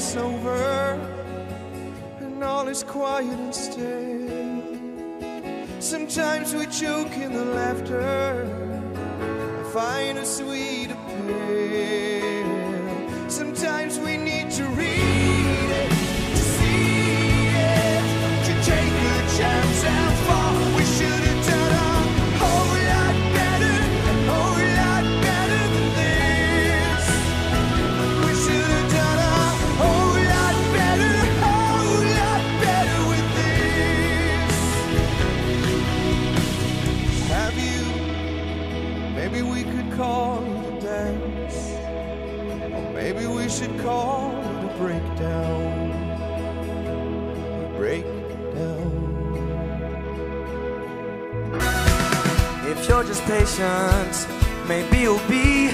Is over and all is quiet instead. Sometimes we choke in the laughter and find a sweet Maybe we could call it a dance. Or maybe we should call it a breakdown. A breakdown. If you're just patient, maybe you'll be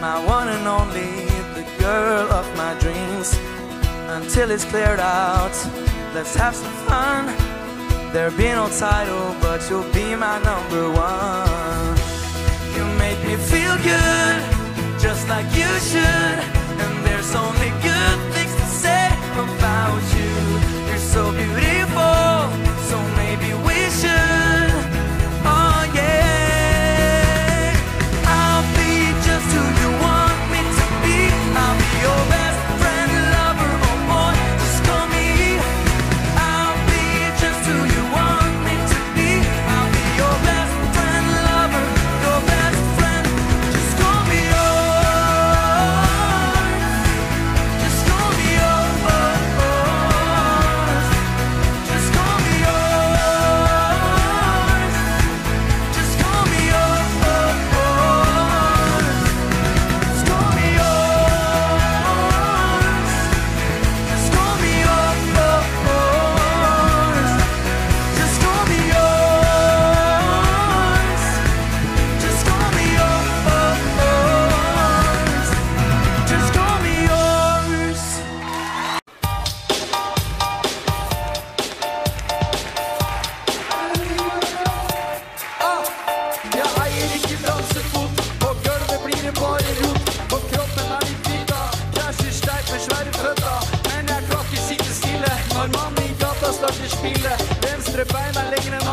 my one and only, the girl of my dreams. Until it's cleared out, let's have some fun. There'll be no title, but you'll be my number one. You make me feel good, just like you should. And there's only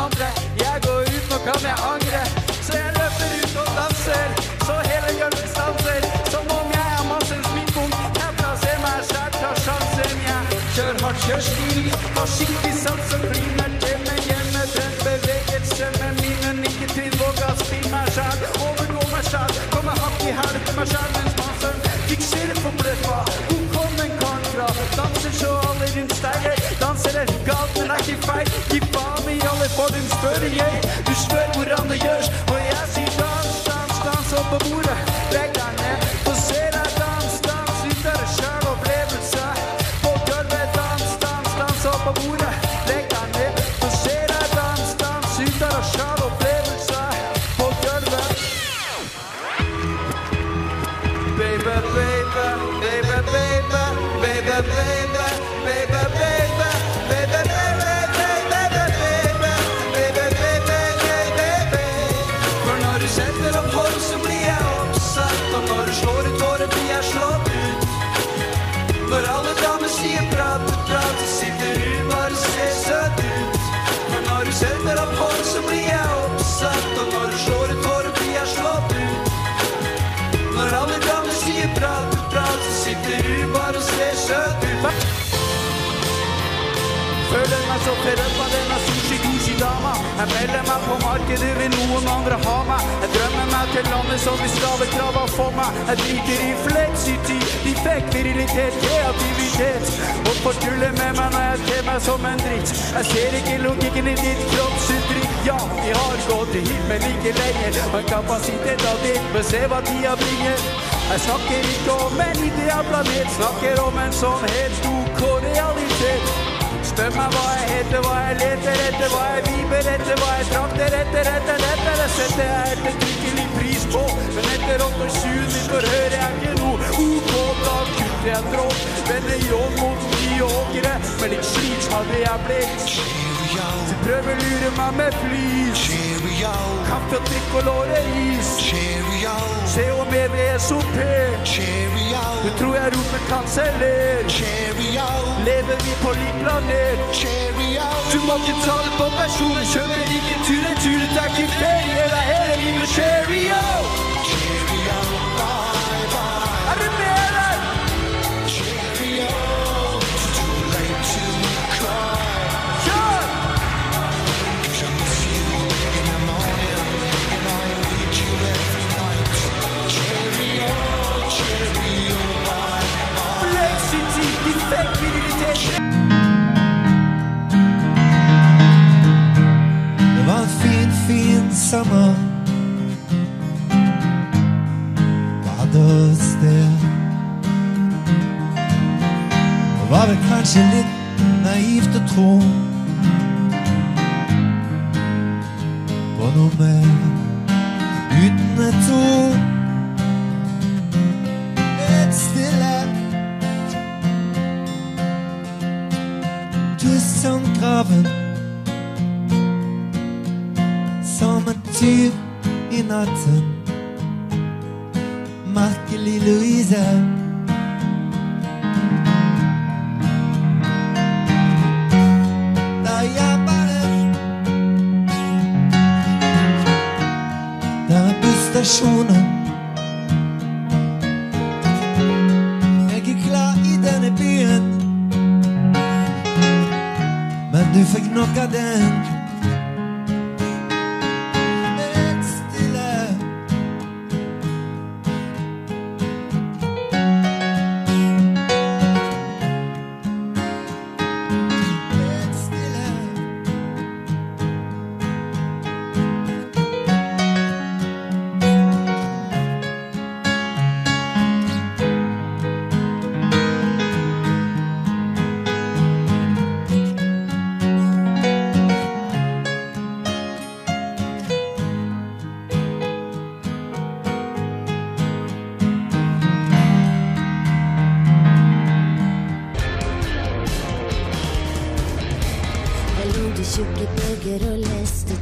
andre, jeg går ut, nå kan jeg angre. Så jeg løper ut og danser, så hele gulvet stanser. Som om jeg er massens midtpunkt, jeg plasserer meg selv, tar sjansen. Jeg kjør hardt, kjør stil, faen din alle spør jeg. Du spør hvordan det gjørs, og jeg sier dans, dans, dans opp på bordet. Legg Føler meg så forelska, denne sushi-gushi-dama. Jeg melder meg på markedet, vil noen andre ha meg. Jeg drømmer meg til landet som vil stave krava for meg. Jeg driter i fleksitid, de fikk virilitet, kreativitet. Og tulle med meg når jeg ter meg som en dritt. Jeg ser ikke logikken i ditt kroppsuttrykk. Ja, vi har gått i himmelen like lenge, men kapasitet av ditt bør se hva tida bringer. Jeg snakker ikke om en ideal planet, snakker om en sånn helt OK realitet. Spør meg hva jeg heter, hva jeg leter etter, hva jeg viber etter, hva jeg trakter etter, etter, etter. Det setter jeg ettertrykkelig pris på, men etter 28 minutter hører jeg ikke noe. OK, da kutter jeg tråd. Vender ljåen mot nye åkre, men litt sliten hadde jeg blitt. Du prøver å lure meg med flys. Cheerio. kaffe og tricolore is. Cheerio, med VSOP. cheerio, Du tror jeg roper kanseller. cheerio, Lever vi på lik planet? cheerio. Du må ikke ta det på personen. Kjøper ikke tur-retur. Det er ikke ferie. Det er hele livet. Cheerio! Cheerio, Det var en fin, fin sommer. Oss der var vel kanskje litt naivt å tro På noe mer Uten et ord Atem. Macht Gilly Luisa. Da bist du schon. Er geht klar in deine Birne. Men du fick knocka.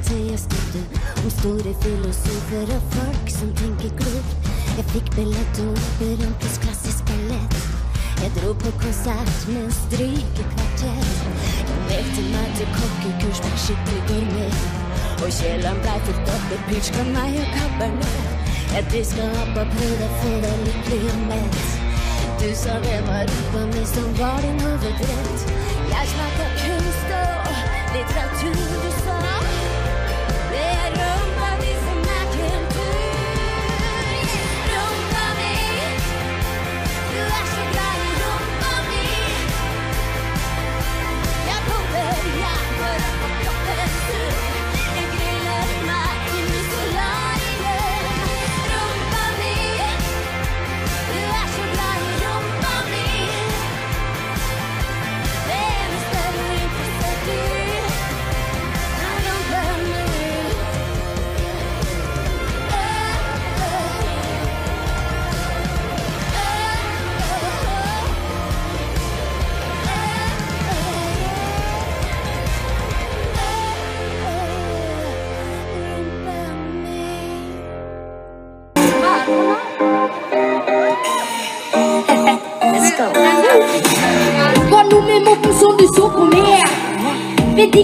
Støtte om store filosofer og folk som tenker klokt. Jeg fikk billett til operaens klassisk ballett. Jeg dro på konsert med en strykekvartett. Jeg meldte meg til kokkekurs med skikkelig gourmet. Og kjelleren blei fulgt opp med pitsj, meg og cabernet. Jeg diska opp og prøvde å få deg lykkelig og mett. Du sa det var rumpa mi som var din hovedrett. Jeg snakka kunst og litteratur,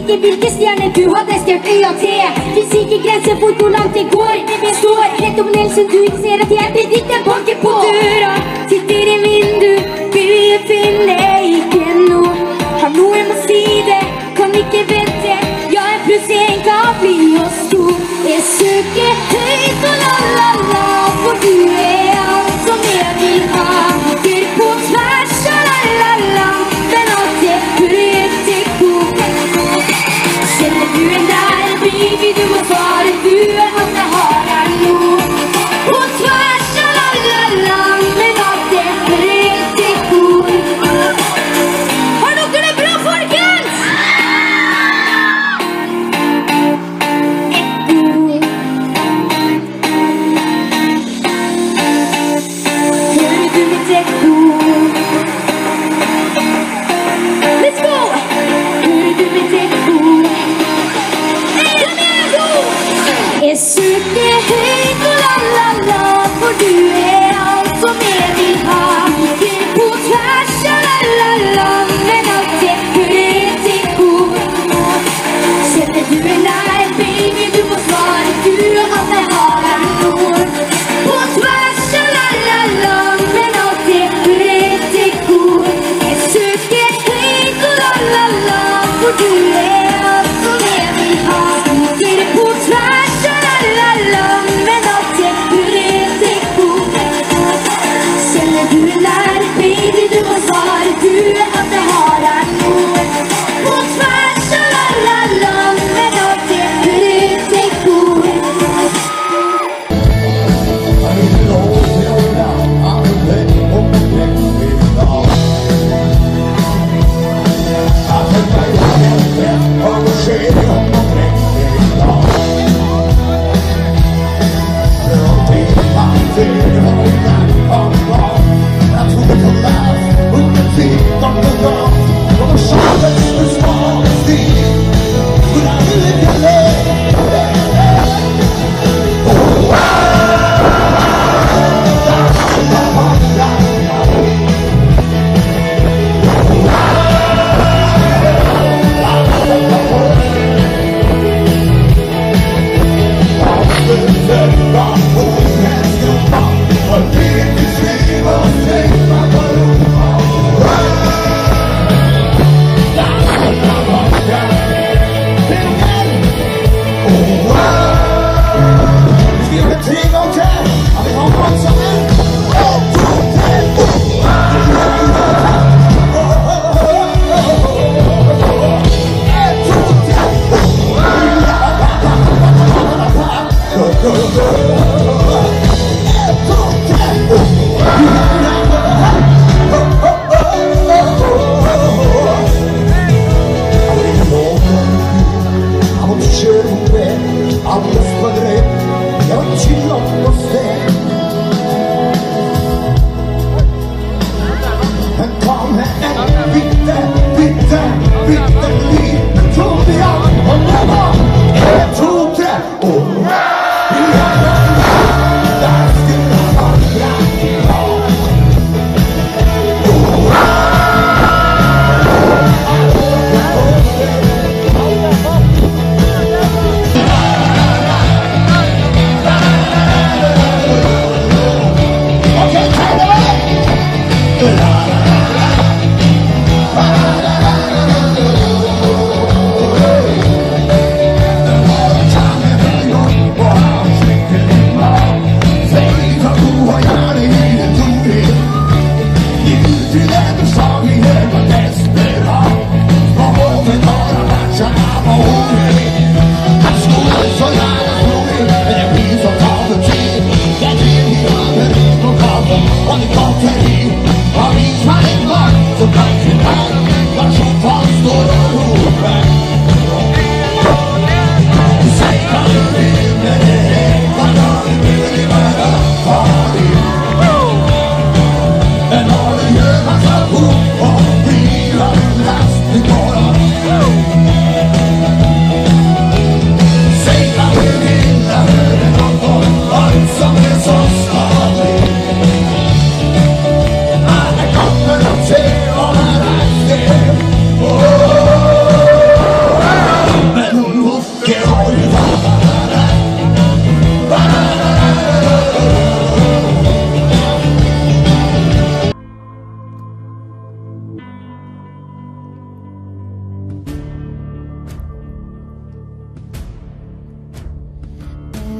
ikke hvilke stjerner du hadde stjålet øya til. Fins ikke grenser for hvor langt det går. Vi står rett om Nelson, du ikke ser at hjertet ditt er banker på døra. Sitter i vindu, vil finne ikke noe. Har noe jeg må si det, kan ikke vente. Ja, jeg plutselig en kan bli oss to. Jeg søker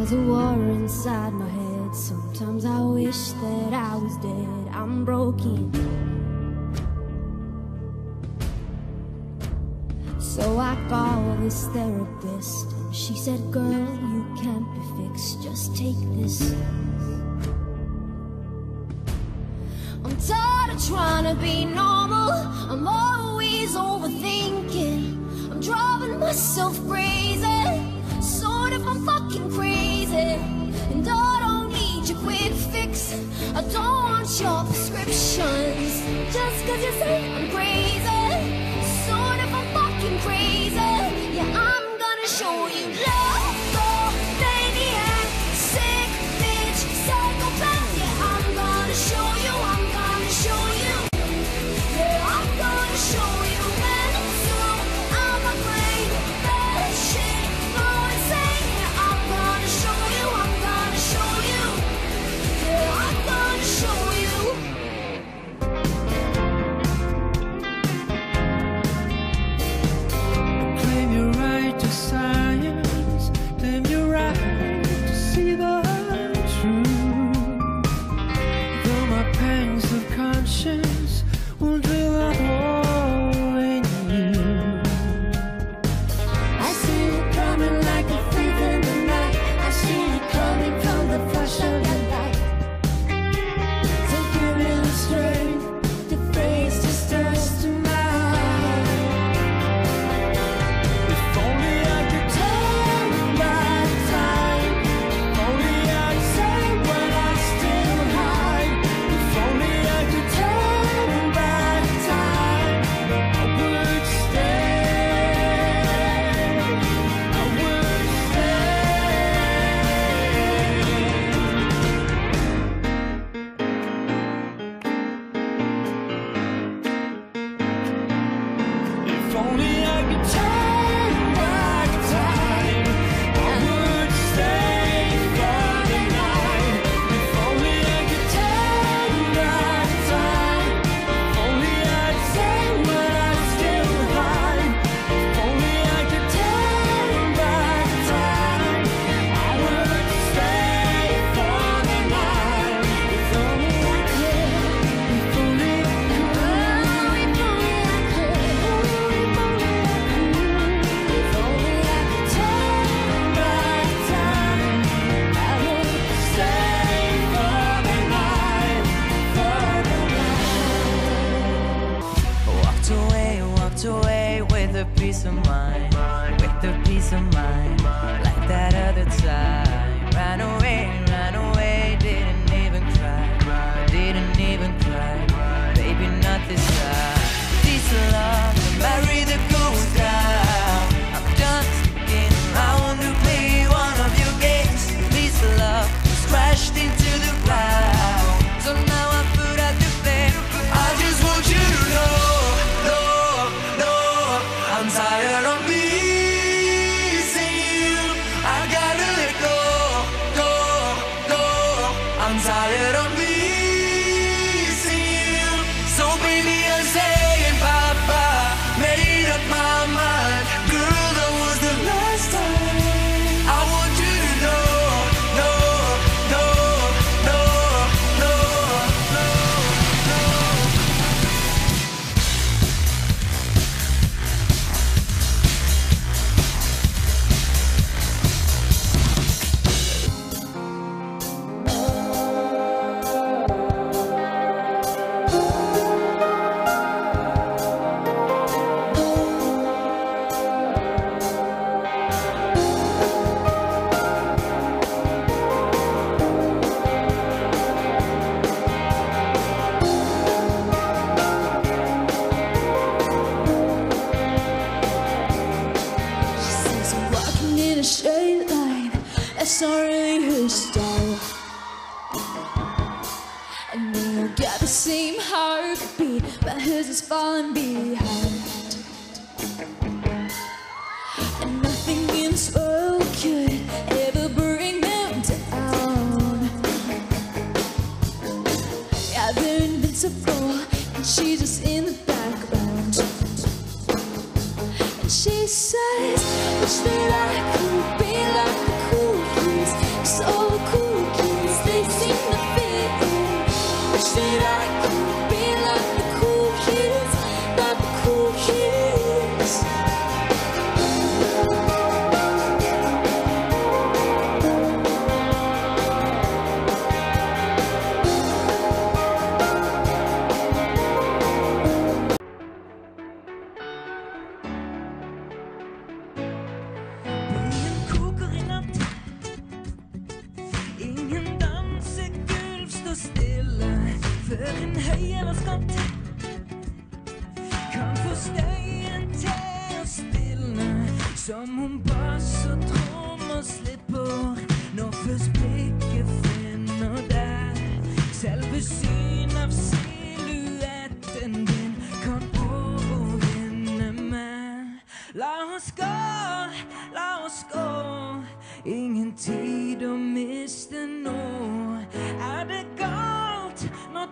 There's a war inside my head. Sometimes I wish that I was dead. I'm broken. So I called this therapist, and she said, Girl, you can't be fixed. Just take this. I'm tired of trying to be normal. I'm always overthinking. I'm driving myself crazy. Sort of, I'm fucking crazy. And I don't need your quick fix. I don't want your prescriptions. Just cause you say I'm crazy. Sort of, I'm fucking crazy. Yeah, I'm gonna show you love.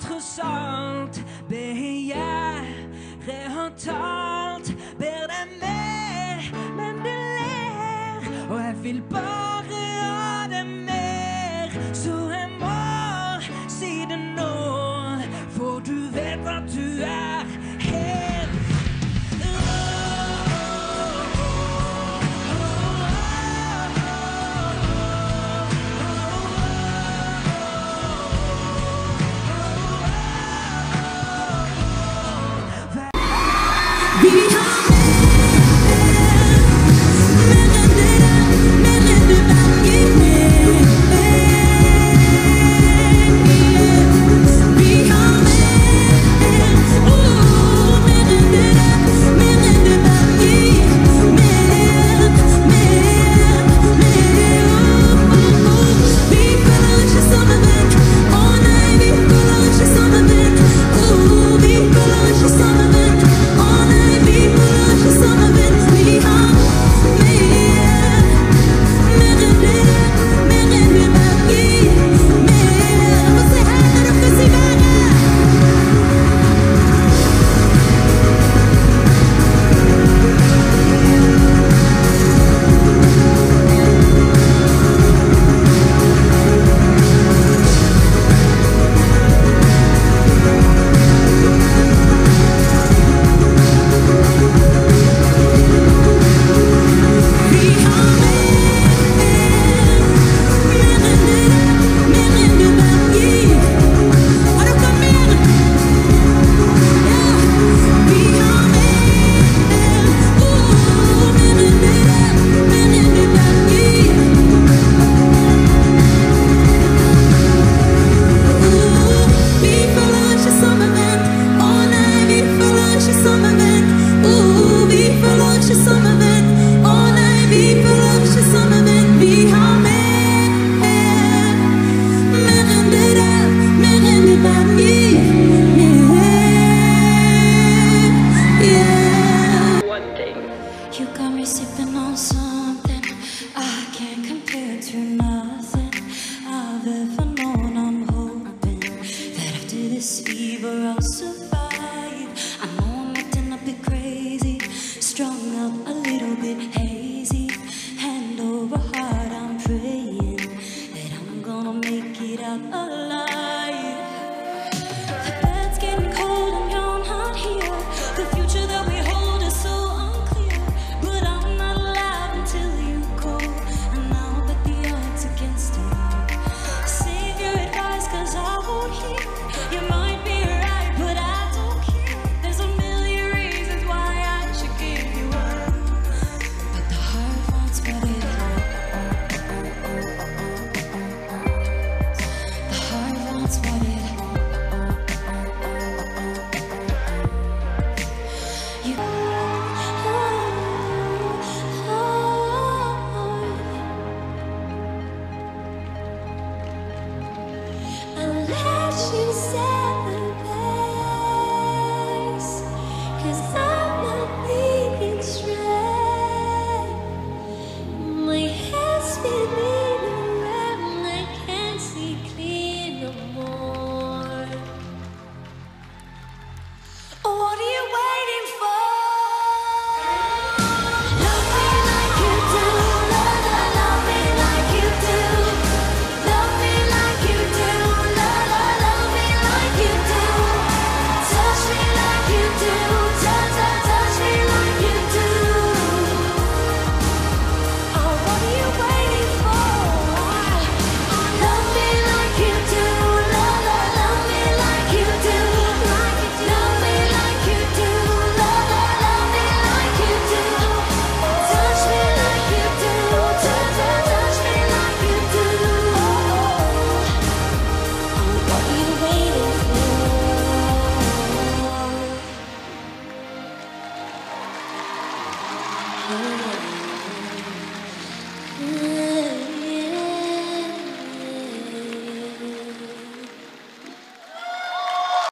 tross alt begjæret har talt. Ber deg med, men du ler, og jeg vil bare Yeah.